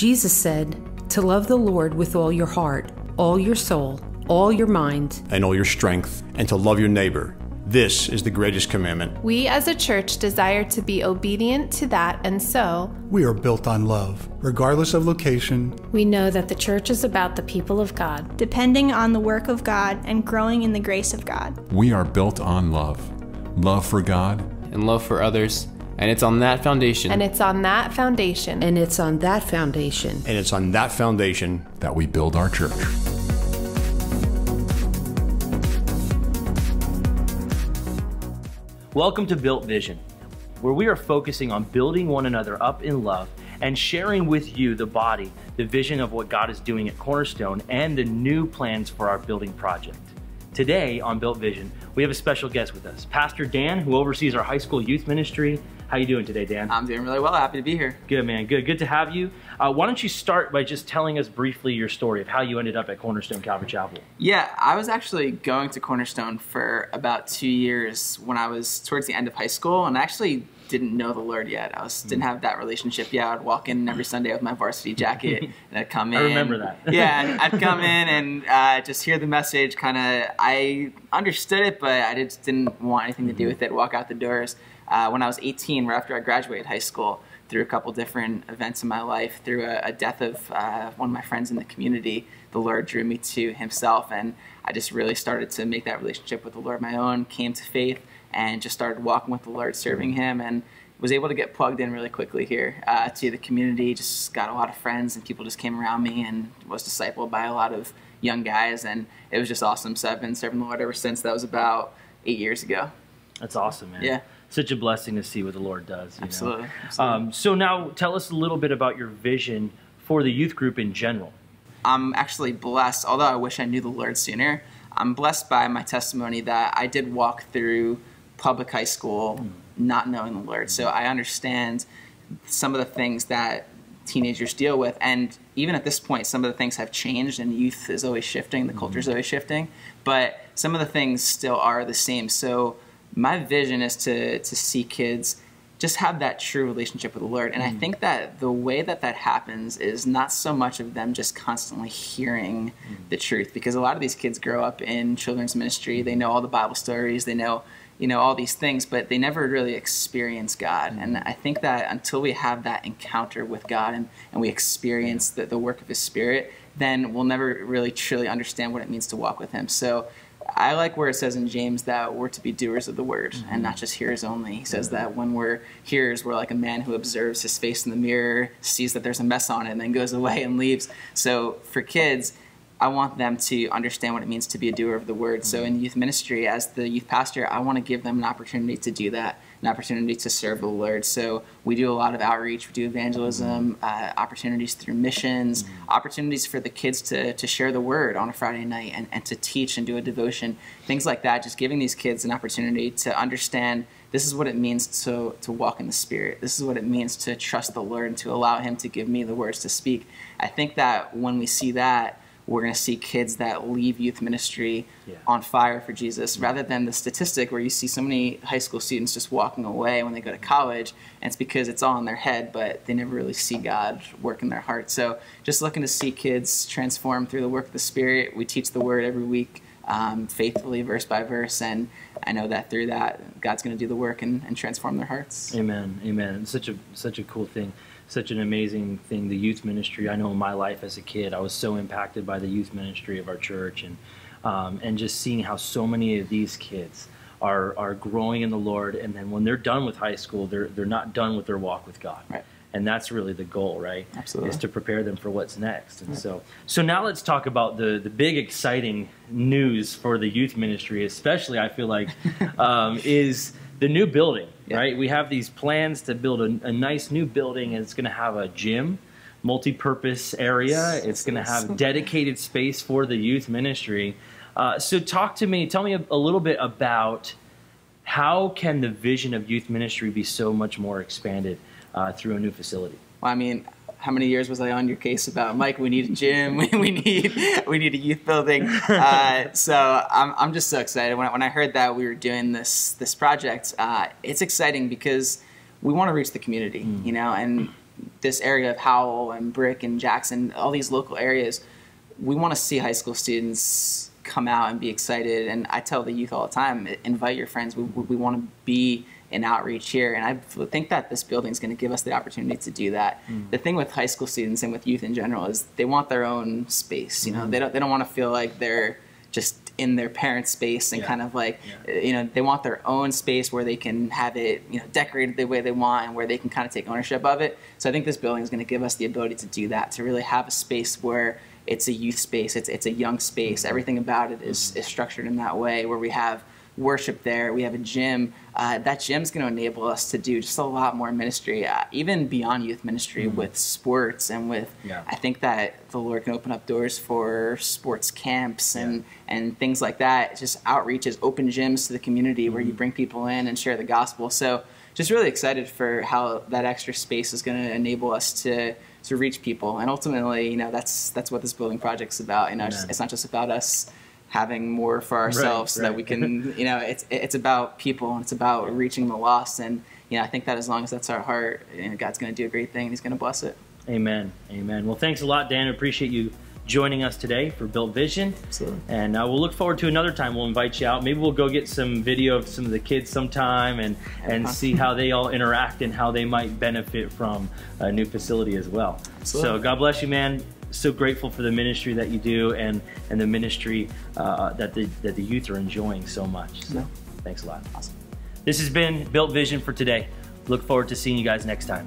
Jesus said to love the Lord with all your heart, all your soul, all your mind, and all your strength, and to love your neighbor. This is the greatest commandment. We as a church desire to be obedient to that, and so We are built on love, regardless of location. We know that the church is about the people of God. depending on the work of God and growing in the grace of God. We are built on love love for God, and love for others. And it's on that foundation and it's on that foundation and it's on that foundation And it's on that foundation that we build our church. Welcome to Built Vision, where we are focusing on building one another up in love and sharing with you, the body, the vision of what God is doing at Cornerstone and the new plans for our building project. Today on Built Vision, we have a special guest with us, Pastor Dan, who oversees our high school youth ministry. How you doing today, Dan? I'm doing really well. Happy to be here. Good, man. Good. Good to have you. Uh, why don't you start by just telling us briefly your story of how you ended up at Cornerstone Calvary Chapel? Yeah, I was actually going to Cornerstone for about two years when I was towards the end of high school, and I actually didn't know the Lord yet. I was didn't have that relationship yet. I'd walk in every Sunday with my varsity jacket, and I'd come in. I remember that. yeah, and I'd come in and uh, just hear the message. Kind of, I understood it, but I just didn't want anything to do with it. Walk out the doors. Uh, when I was 18, right after I graduated high school, through a couple different events in my life, through a, a death of uh, one of my friends in the community, the Lord drew me to Himself, and I just really started to make that relationship with the Lord my own. Came to faith and just started walking with the Lord, serving Him, and was able to get plugged in really quickly here uh, to the community. Just got a lot of friends, and people just came around me, and was discipled by a lot of young guys, and it was just awesome. So I've been serving the Lord ever since. That was about eight years ago. That's awesome, man. Yeah. Such a blessing to see what the Lord does. You Absolutely. Know? absolutely. Um, so now tell us a little bit about your vision for the youth group in general. I'm actually blessed, although I wish I knew the Lord sooner. I'm blessed by my testimony that I did walk through public high school hmm. not knowing the Lord. So I understand some of the things that teenagers deal with. And even at this point, some of the things have changed, and youth is always shifting, the culture is hmm. always shifting. But some of the things still are the same. So my vision is to, to see kids just have that true relationship with the Lord. And I hmm. think that the way that that happens is not so much of them just constantly hearing the truth, because a lot of these kids grow up in children's ministry. They know all the Bible stories, they know, you know, all these things, but they never really experience God. And mm-hmm. I think that until we have that encounter with God and, and we experience the, the work of His Spirit, then we'll never really truly understand what it means to walk with Him. So I like where it says in James that we're to be doers of the word and mm-hmm. not just hearers only. He says mm-hmm. that when we're hearers, we're like a man who observes his face in the mirror, sees that there's a mess on it, and then goes away and leaves. So for kids, I want them to understand what it means to be a doer of the word. So in youth ministry, as the youth pastor, I want to give them an opportunity to do that, an opportunity to serve the Lord. So we do a lot of outreach, we do evangelism, uh, opportunities through missions, opportunities for the kids to, to share the word on a Friday night and, and to teach and do a devotion, things like that. Just giving these kids an opportunity to understand this is what it means to, to walk in the Spirit. This is what it means to trust the Lord and to allow Him to give me the words to speak. I think that when we see that, we're going to see kids that leave youth ministry Yeah. on fire for Jesus rather than the statistic where you see so many high school students just walking away when they go to college and it's because it's all in their head but they never really see God work in their heart. So just looking to see kids transform through the work of the Spirit. We teach the word every week um, faithfully, verse by verse, and I know that through that God's going to do the work and, and transform their hearts. Amen. Amen. It's such a such a cool thing. Such an amazing thing. The youth ministry. I know in my life as a kid, I was so impacted by the youth ministry of our church, and um, and just seeing how so many of these kids are are growing in the Lord, and then when they're done with high school, they're they're not done with their walk with God. Right. And that's really the goal, right? Absolutely. Is to prepare them for what's next. And so, so now let's talk about the the big exciting news for the youth ministry, especially I feel like, um, is the new building. Yeah. Right. We have these plans to build a, a nice new building, and it's going to have a gym, multi-purpose area. It's going to have dedicated space for the youth ministry. Uh, so, talk to me. Tell me a, a little bit about how can the vision of youth ministry be so much more expanded uh, through a new facility? Well, I mean, how many years was I on your case about Mike? We need a gym. We need we need a youth building. Uh, so I'm, I'm just so excited when I, when I heard that we were doing this this project. Uh, it's exciting because we want to reach the community, you know, and this area of Howell and Brick and Jackson, all these local areas, we want to see high school students come out and be excited. And I tell the youth all the time, invite your friends. We, we want to be in outreach here. And I think that this building is going to give us the opportunity to do that. Mm. The thing with high school students and with youth in general is they want their own space. You know, mm. they don't they don't want to feel like they're just in their parents' space and yeah. kind of like yeah. you know they want their own space where they can have it you know decorated the way they want and where they can kind of take ownership of it. So I think this building is going to give us the ability to do that to really have a space where it's a youth space, it's it's a young space. Mm-hmm. Everything about it is, is structured in that way where we have worship there. We have a gym. Uh, that gym's going to enable us to do just a lot more ministry, uh, even beyond youth ministry mm-hmm. with sports and with. Yeah. I think that the Lord can open up doors for sports camps and yeah. and things like that. Just outreaches, open gyms to the community mm-hmm. where you mm-hmm. bring people in and share the gospel. So just really excited for how that extra space is going to enable us to to reach people and ultimately you know that's that's what this building project's about you know it's, it's not just about us having more for ourselves right, so that we can you know it's it's about people and it's about reaching the lost. And you know I think that as long as that's our heart you know, God's going to do a great thing and he's going to bless it. Amen. Amen. Well thanks a lot Dan. I appreciate you joining us today for Built Vision. Absolutely. and uh, we'll look forward to another time we'll invite you out. Maybe we'll go get some video of some of the kids sometime and and see how they all interact and how they might benefit from a new facility as well. Absolutely. so God bless you man so grateful for the ministry that you do and and the ministry uh, that the that the youth are enjoying so much. So thanks a lot. Awesome. This has been Built Vision for today. Look forward to seeing you guys next time.